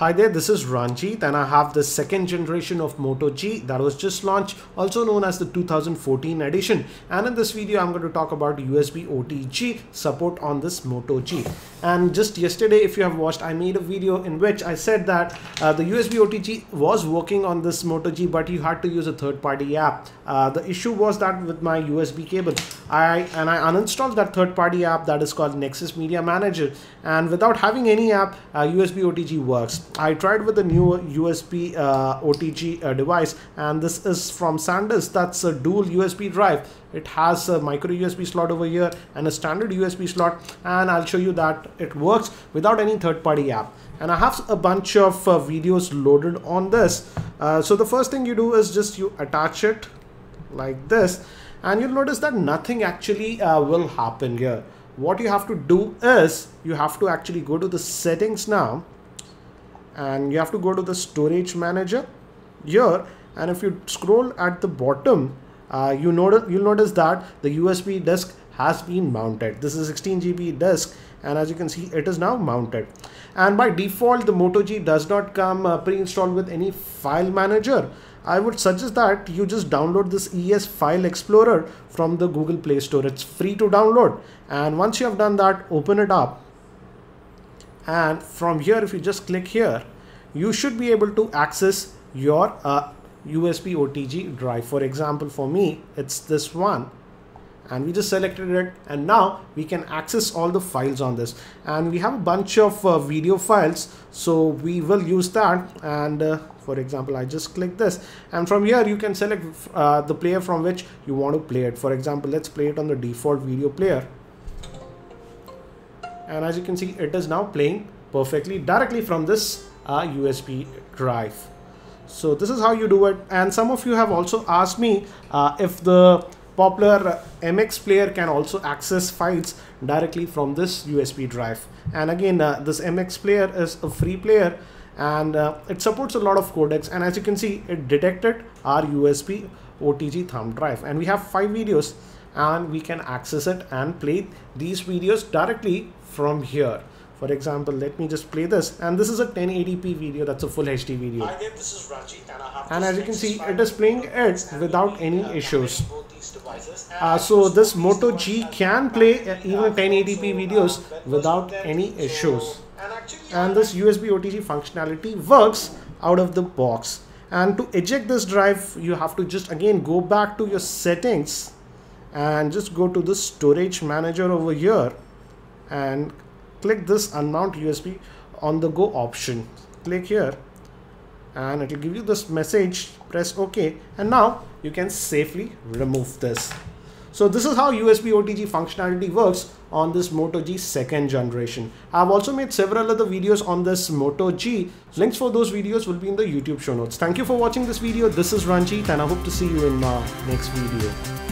Hi there, this is Ranjit and I have the second generation of Moto G that was just launched, also known as the 2014 edition. And in this video, I'm going to talk about USB OTG support on this Moto G. And just yesterday, if you have watched, I made a video in which I said that uh, the USB OTG was working on this Moto G, but you had to use a third-party app. Uh, the issue was that with my USB cable, I and I uninstalled that third-party app that is called Nexus Media Manager. And without having any app, uh, USB OTG works. I tried with the new USB uh, OTG uh, device and this is from SanDisk. That's a dual USB drive. It has a micro USB slot over here and a standard USB slot and I'll show you that it works without any third-party app. And I have a bunch of uh, videos loaded on this. Uh, so the first thing you do is just you attach it like this and you'll notice that nothing actually uh, will happen here what you have to do is you have to actually go to the settings now and you have to go to the storage manager here. And if you scroll at the bottom uh, you notice you'll notice that the USB disk has been mounted. This is 16 GB disk. And as you can see it is now mounted. And by default the Moto G does not come uh, pre-installed with any file manager. I would suggest that you just download this ES File Explorer from the Google Play Store. It's free to download. And once you have done that, open it up and from here if you just click here you should be able to access your uh, USB OTG drive. For example for me it's this one. And we just selected it and now we can access all the files on this. And we have a bunch of uh, video files so we will use that. And uh, for example I just click this. And from here you can select uh, the player from which you want to play it. For example let's play it on the default video player and as you can see it is now playing perfectly directly from this uh, USB drive. So this is how you do it. And some of you have also asked me uh, if the popular MX player can also access files directly from this USB drive. And again uh, this MX player is a free player and uh, it supports a lot of codecs. And as you can see it detected our USB OTG thumb drive. And we have five videos and we can access it and play these videos directly from here. For example let me just play this. And this is a 1080p video. That's a full HD video. And as you can see it is playing it without any issues. uh, so this Moto G can play uh, even 1080p videos without any issues. And this USB OTG functionality works out of the box. And to eject this drive you have to just again go back to your settings and just go to the storage manager over here and click this unmount USB on the go option click here and it will give you this message press ok and now you can safely remove this so this is how USB OTG functionality works on this Moto G second generation. I've also made several other videos on this Moto G. Links for those videos will be in the YouTube show notes. Thank you for watching this video. This is Ranjit and I hope to see you in my next video.